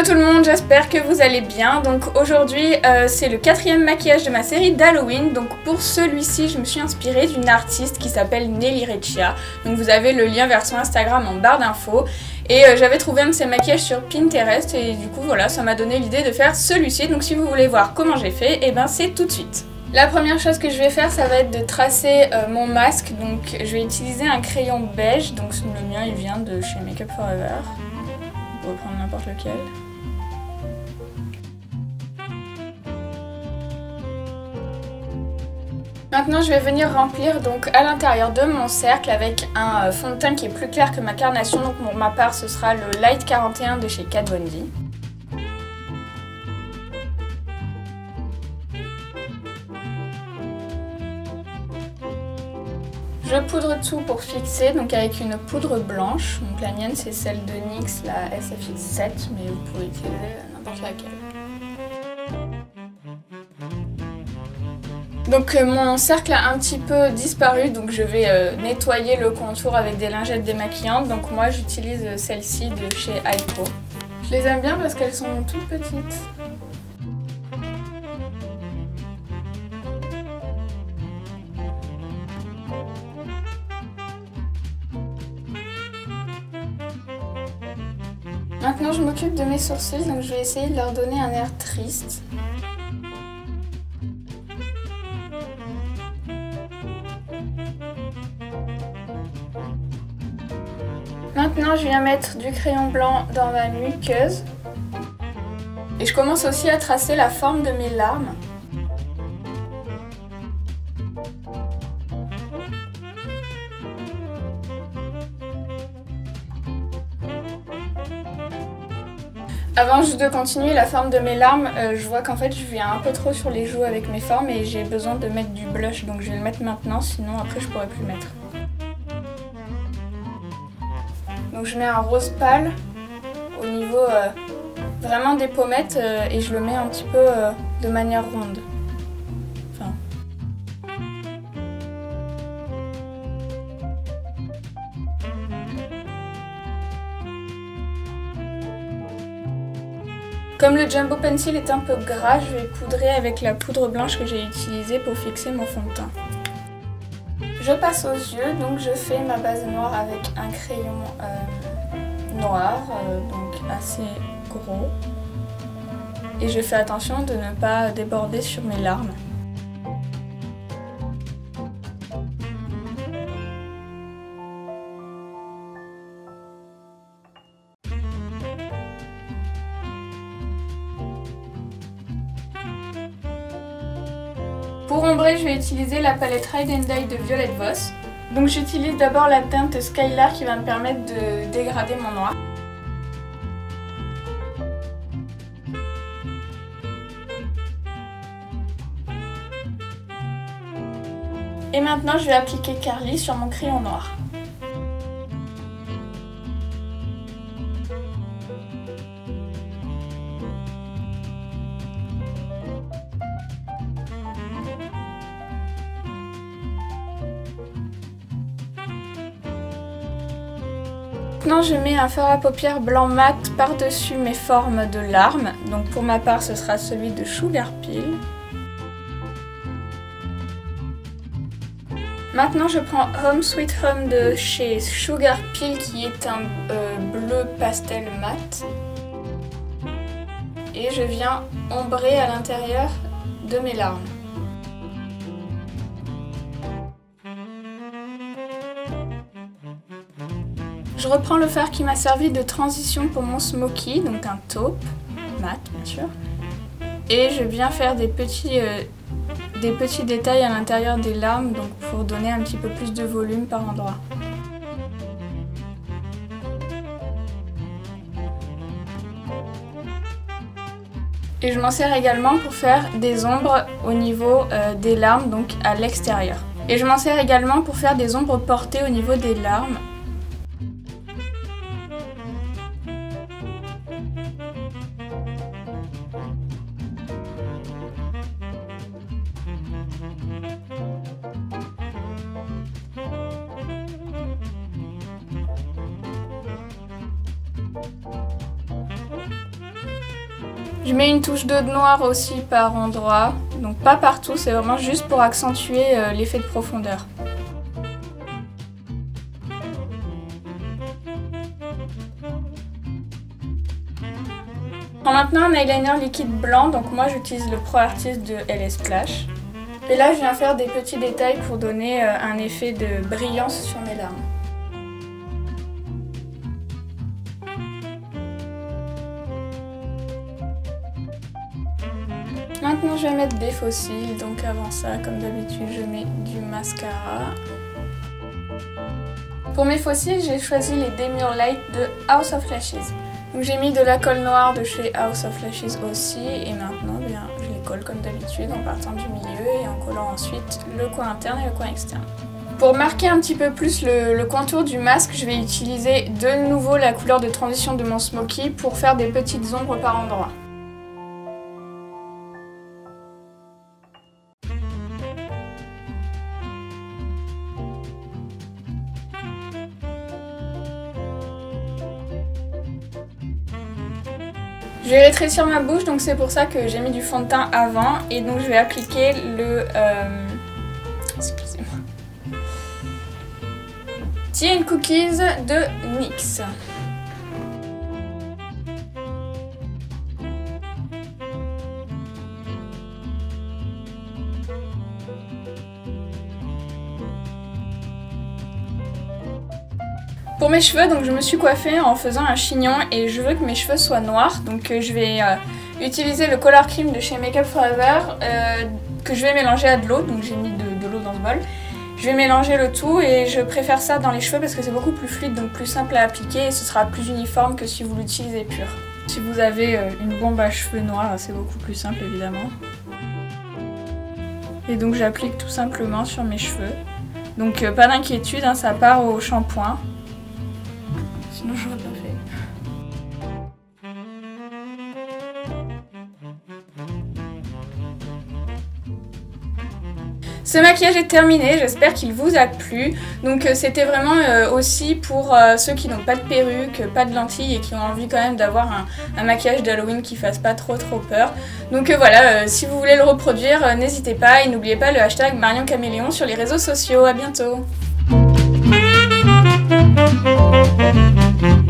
Hello tout le monde, j'espère que vous allez bien. Donc aujourd'hui euh, c'est le quatrième maquillage de ma série d'Halloween. Donc pour celui-ci je me suis inspirée d'une artiste qui s'appelle Nelly Reccia. Donc vous avez le lien vers son Instagram en barre d'infos. Et euh, j'avais trouvé un de ses maquillages sur Pinterest et du coup voilà ça m'a donné l'idée de faire celui-ci. Donc si vous voulez voir comment j'ai fait, et eh ben c'est tout de suite. La première chose que je vais faire, ça va être de tracer euh, mon masque. Donc je vais utiliser un crayon beige. Donc le mien, il vient de chez Makeup Forever. On peut prendre n'importe lequel. Maintenant, je vais venir remplir donc à l'intérieur de mon cercle avec un fond de teint qui est plus clair que ma carnation. Donc pour ma part, ce sera le Light 41 de chez Kat Von D. Je poudre tout pour fixer, donc avec une poudre blanche. Donc la mienne c'est celle de NYX, la SFX7, mais vous pouvez utiliser n'importe laquelle. Donc euh, mon cercle a un petit peu disparu, donc je vais euh, nettoyer le contour avec des lingettes démaquillantes. Donc moi j'utilise celle-ci de chez Aiko. Je les aime bien parce qu'elles sont toutes petites. Maintenant je m'occupe de mes sourcils, donc je vais essayer de leur donner un air triste. Maintenant je viens mettre du crayon blanc dans ma muqueuse. Et je commence aussi à tracer la forme de mes larmes. Avant juste de continuer la forme de mes larmes, euh, je vois qu'en fait je viens un peu trop sur les joues avec mes formes et j'ai besoin de mettre du blush donc je vais le mettre maintenant sinon après je pourrais plus le mettre. Donc je mets un rose pâle au niveau euh, vraiment des pommettes euh, et je le mets un petit peu de manière ronde. Comme le Jumbo Pencil est un peu gras, je vais poudrer avec la poudre blanche que j'ai utilisée pour fixer mon fond de teint. Je passe aux yeux, donc je fais ma base noire avec un crayon euh, noir, euh, donc assez gros. Et je fais attention de ne pas déborder sur mes larmes. Pour ombrer, je vais utiliser la palette Ride and Die de Violet Voss. Donc j'utilise d'abord la teinte Skylar qui va me permettre de dégrader mon noir. Et maintenant je vais appliquer Carly sur mon crayon noir. Maintenant je mets un fard à paupières blanc mat par-dessus mes formes de larmes. Donc pour ma part ce sera celui de Sugar Peel. Maintenant je prends Home Sweet Home de chez Sugar Peel qui est un euh, bleu pastel mat. Et je viens ombrer à l'intérieur de mes larmes. Je reprends le fard qui m'a servi de transition pour mon smoky, donc un taupe, mat bien sûr. Et je viens faire des petits, euh, des petits détails à l'intérieur des larmes donc pour donner un petit peu plus de volume par endroit. Et je m'en sers également pour faire des ombres au niveau euh, des larmes, donc à l'extérieur. Et je m'en sers également pour faire des ombres portées au niveau des larmes Je mets une touche d'eau de noir aussi par endroit, donc pas partout, c'est vraiment juste pour accentuer euh, l'effet de profondeur. Prends maintenant un eyeliner liquide blanc, donc moi j'utilise le Pro Artist de LS Splash. Et là je viens faire des petits détails pour donner euh, un effet de brillance sur mes larmes. Je vais mettre des cils, donc avant ça comme d'habitude je mets du mascara. Pour mes cils j'ai choisi les Demure Light de House of Lashes. Donc j'ai mis de la colle noire de chez House of Lashes aussi et maintenant bien, je les colle comme d'habitude en partant du milieu et en collant ensuite le coin interne et le coin externe. Pour marquer un petit peu plus le, le, contour du masque, je vais utiliser de nouveau la couleur de transition de mon Smoky pour faire des petites ombres par endroits. Je vais rétrécir ma bouche, donc c'est pour ça que j'ai mis du fond de teint avant. Et donc je vais appliquer le... Euh, excusez-moi. Tea Cookies de NYX. Pour mes cheveux, donc je me suis coiffée en faisant un chignon et je veux que mes cheveux soient noirs. Donc euh, je vais euh, utiliser le Color Cream de chez Makeup Forever euh, que je vais mélanger à de l'eau. Donc j'ai mis de, l'eau dans ce bol. Je vais mélanger le tout et je préfère ça dans les cheveux parce que c'est beaucoup plus fluide, donc plus simple à appliquer et ce sera plus uniforme que si vous l'utilisez pur. Si vous avez une bombe à cheveux noirs, c'est beaucoup plus simple évidemment. Et donc j'applique tout simplement sur mes cheveux. Donc pas d'inquiétude, hein, ça part au shampoing. J'aurais pas fait. Ce maquillage est terminé, j'espère qu'il vous a plu. Donc euh, c'était vraiment euh, aussi pour euh, ceux qui n'ont pas de perruque, pas de lentilles et qui ont envie quand même d'avoir un, maquillage d'Halloween qui fasse pas trop trop peur. Donc voilà, si vous voulez le reproduire, n'hésitez pas et n'oubliez pas le hashtag Marion Caméléon sur les réseaux sociaux. A bientôt Thank you.